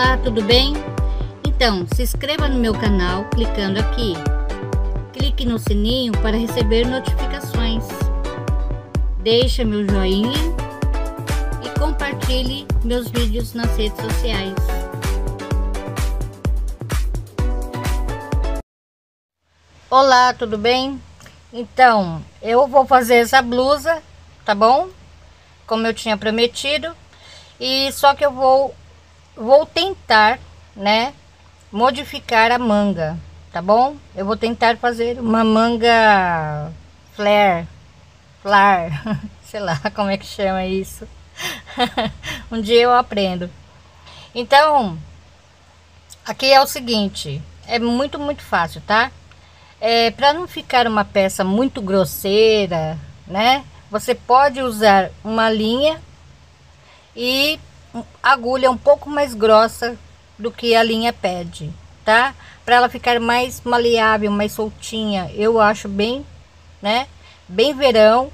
Olá, tudo bem? Então, se inscreva no meu canal clicando aqui. Clique no sininho para receber notificações. Deixe meu joinha e compartilhe meus vídeos nas redes sociais. Olá, tudo bem? Então, eu vou fazer essa blusa, tá bom? Como eu tinha prometido. E só que eu vou vou tentar, né, modificar a manga, tá bom? Eu vou tentar fazer uma manga flare, flare, sei lá como é que chama isso. um dia eu aprendo. Então, aqui é o seguinte, é muito, muito fácil, tá? É, para não ficar uma peça muito grosseira, né? Você pode usar uma linha e agulha um pouco mais grossa do que a linha pede, tá? Para ela ficar mais maleável, mais soltinha. Eu acho bem, né? Bem verão,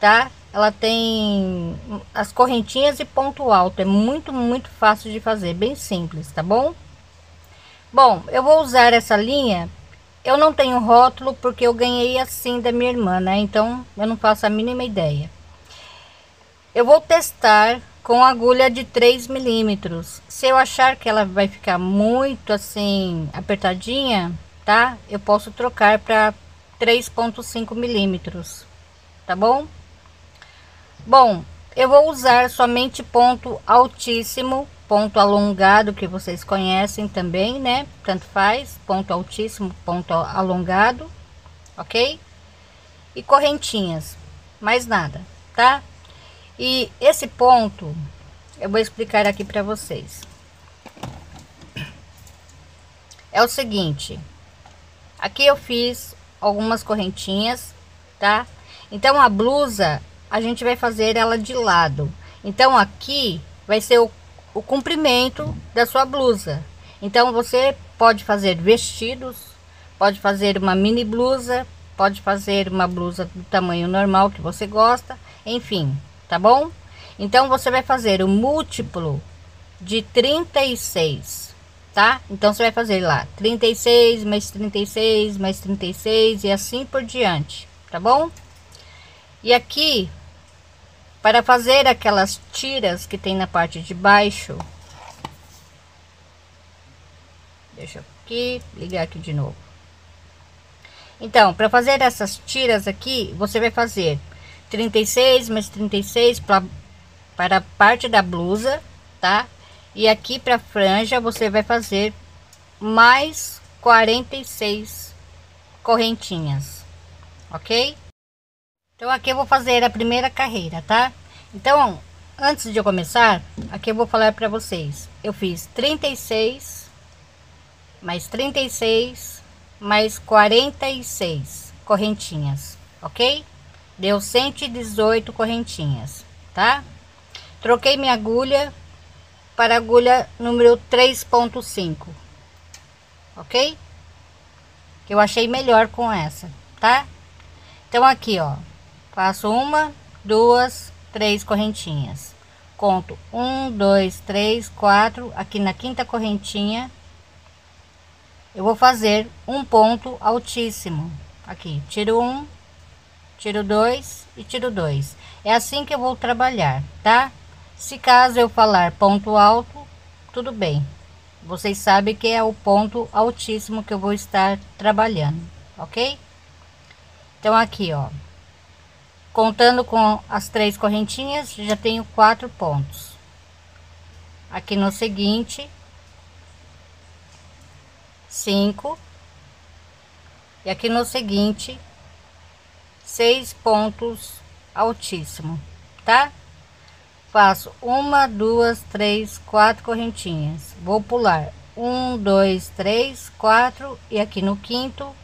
tá? Ela tem as correntinhas e ponto alto. É muito, muito fácil de fazer, bem simples, tá bom? Bom, eu vou usar essa linha. Eu não tenho rótulo porque eu ganhei assim da minha irmã, né? Então eu não faço a mínima ideia. Eu vou testar com agulha de 3 milímetros. Se eu achar que ela vai ficar muito assim apertadinha, tá? Eu posso trocar para 3.5 milímetros, tá bom? Bom, eu vou usar somente ponto altíssimo, ponto alongado que vocês conhecem também, né? Tanto faz, ponto altíssimo, ponto alongado, ok? E correntinhas, mais nada, tá? E esse ponto eu vou explicar aqui para vocês. É o seguinte, aqui eu fiz algumas correntinhas, tá? Então a blusa a gente vai fazer ela de lado. Então aqui vai ser o, o comprimento da sua blusa. Então você pode fazer vestidos, pode fazer uma mini blusa, pode fazer uma blusa do tamanho normal que você gosta, enfim, tá bom? Então você vai fazer o múltiplo de 36, tá? Então você vai fazer lá 36 mais 36 mais 36 e assim por diante, tá bom? E aqui para fazer aquelas tiras que tem na parte de baixo, deixa aqui ligar aqui de novo. Então, para fazer essas tiras aqui, você vai fazer 36 mais 36 para para a parte da blusa, tá? E aqui para franja você vai fazer mais 46 correntinhas, ok? Então aqui eu vou fazer a primeira carreira, tá? Então, antes de eu começar, aqui eu vou falar para vocês. Eu fiz 36 mais 36 mais 46 correntinhas, ok? Deu 118 correntinhas, tá? Troquei minha agulha para agulha número 3.5. Ok? Que eu achei melhor com essa, tá? Então aqui, ó. Faço uma, duas, três correntinhas. Conto um, dois, três, quatro. Aqui na quinta correntinha, eu vou fazer um ponto altíssimo. Aqui, tiro um, tiro dois e tiro dois. É assim que eu vou trabalhar, tá? Se caso eu falar ponto alto, tudo bem. Vocês sabem que é o ponto altíssimo que eu vou estar trabalhando, ok? Então aqui, ó, contando com as três correntinhas, já tenho quatro pontos. Aqui no seguinte, cinco. E aqui no seguinte, seis pontos altíssimo, tá? faço uma duas três quatro correntinhas. Vou pular. Um dois três quatro e aqui no quinto.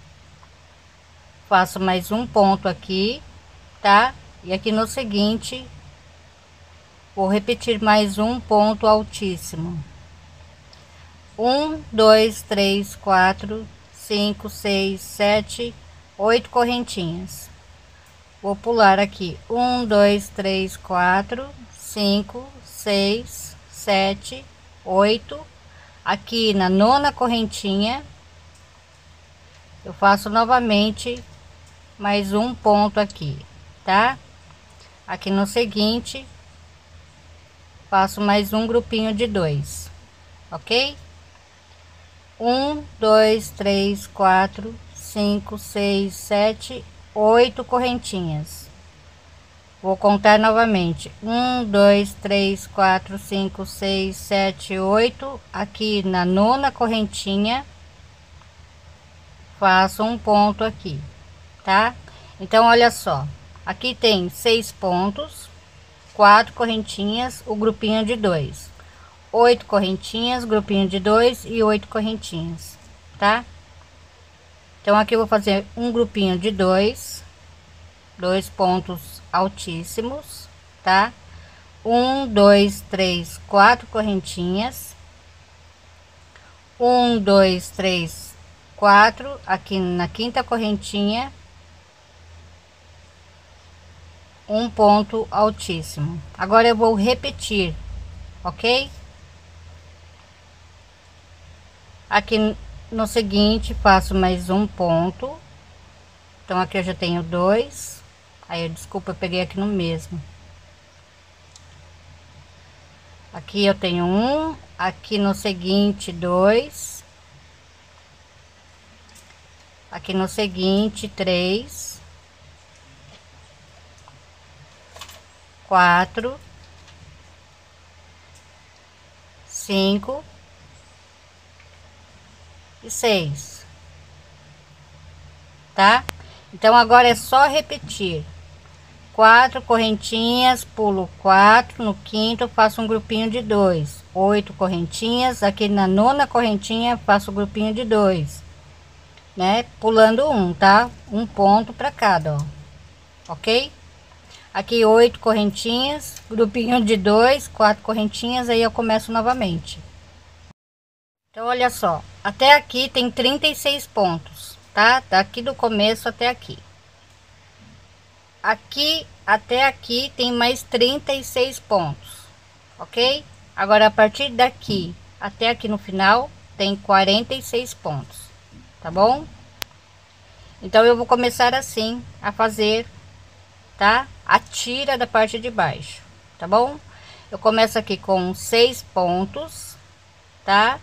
Faço mais um ponto aqui tá? E aqui no seguinte vou repetir mais um ponto altíssimo. Um dois três quatro cinco seis sete oito correntinhas vou pular aqui. Um dois três quatro cinco, seis, sete, oito. aqui na nona correntinha eu faço novamente mais um ponto aqui tá? Aqui no seguinte faço mais um grupinho de dois ok? Um dois três quatro cinco seis sete oito correntinhas Vou contar novamente. Um, dois, três, quatro, cinco, seis, sete, oito. Aqui na nona correntinha, faço um ponto aqui, tá? Então, olha só. Aqui tem seis pontos, quatro correntinhas, o grupinho de dois. Oito correntinhas, grupinho de dois e oito correntinhas, tá? Então, aqui eu vou fazer um grupinho de dois, dois pontos altíssimos, tá? Um, dois, três, quatro correntinhas. Um, dois, três, quatro. Aqui na quinta correntinha, um ponto altíssimo. Agora eu vou repetir, ok? Aqui no seguinte, faço mais um ponto. Então, aqui eu já tenho dois Aí, desculpa, eu peguei aqui no mesmo. Aqui eu tenho um, aqui no seguinte, dois. Aqui no seguinte, três. Quatro. Cinco. E seis. Tá? Então, agora é só repetir quatro correntinhas, pulo quatro, no quinto faço um grupinho de dois, oito correntinhas, aqui na nona correntinha faço um grupinho de dois, né? Pulando um, tá? Um ponto para cada, ó. Ok? Aqui oito correntinhas, grupinho de dois, quatro correntinhas, aí eu começo novamente. Então, olha só, até aqui tem 36 pontos, tá? Daqui do começo até aqui. Aqui até aqui tem mais 36 pontos, ok? Agora, a partir daqui até aqui no final, tem 46 pontos, tá bom? Então, eu vou começar assim a fazer, tá? A tira da parte de baixo, tá bom? Eu começo aqui com seis pontos, tá?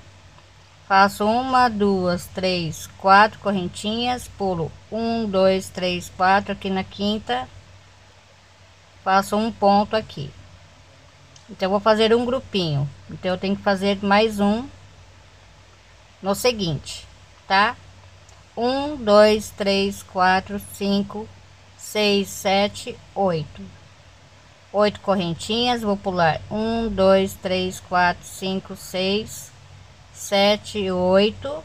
Faço uma, duas, três, quatro correntinhas, pulo um, dois, três, quatro aqui na quinta, faço um ponto aqui. Então, vou fazer um grupinho. Então, eu tenho que fazer mais um no seguinte, tá? Um, dois, três, quatro, cinco, seis, sete, oito. Oito correntinhas, vou pular um, dois, três, quatro, cinco, seis, sete, oito.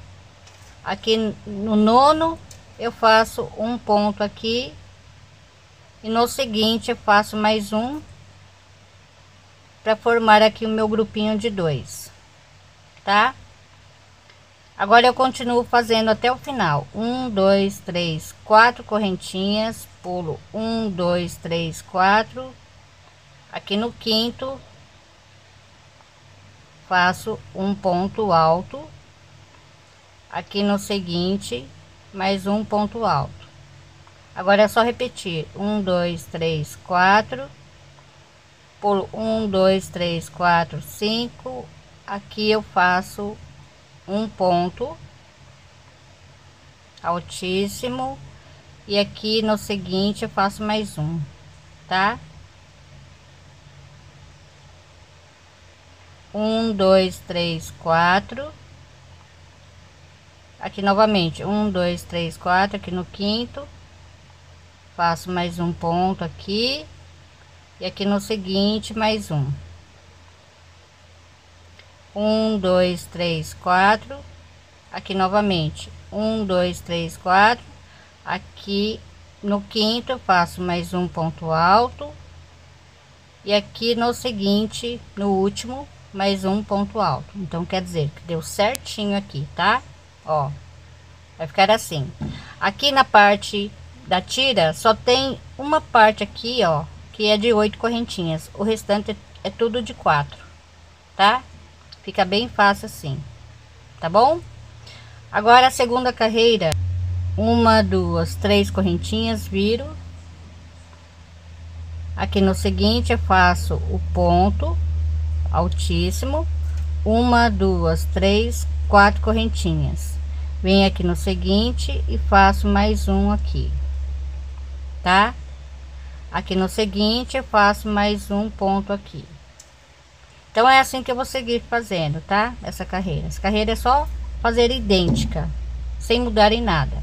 Aqui no nono eu faço um ponto aqui e no seguinte eu faço mais um para formar aqui o meu grupinho de dois, tá? Agora eu continuo fazendo até o final. Um, dois, três, quatro correntinhas, pulo um, dois, três, quatro. Aqui no quinto faço um ponto alto aqui no seguinte mais um ponto alto. Agora é só repetir. Um dois três quatro. Por um dois três quatro cinco. Aqui eu faço um ponto altíssimo. E aqui no seguinte eu faço mais um tá um, dois, três, quatro. Aqui novamente, um, dois, três, quatro, aqui no quinto. Faço mais um ponto aqui. E aqui no seguinte, mais um. Um, dois, três, quatro. Aqui novamente, um, dois, três, quatro. Aqui no quinto, eu faço mais um ponto alto. E aqui no seguinte, no último, mais um ponto alto. Então, quer dizer que deu certinho aqui, tá? Ó, vai ficar assim. Aqui na parte da tira, só tem uma parte aqui, ó, que é de oito correntinhas. O restante é tudo de quatro, tá? Fica bem fácil assim. tá bom? Agora a segunda carreira, uma, duas, três correntinhas, viro. Aqui no seguinte eu faço o ponto altíssimo, uma, duas, três, quatro correntinhas. Venho aqui no seguinte e faço mais um aqui, tá? Aqui no seguinte eu faço mais um ponto aqui. Então é assim que eu vou seguir fazendo, tá? Essa carreira. Essa carreira é só fazer idêntica, sem mudar em nada.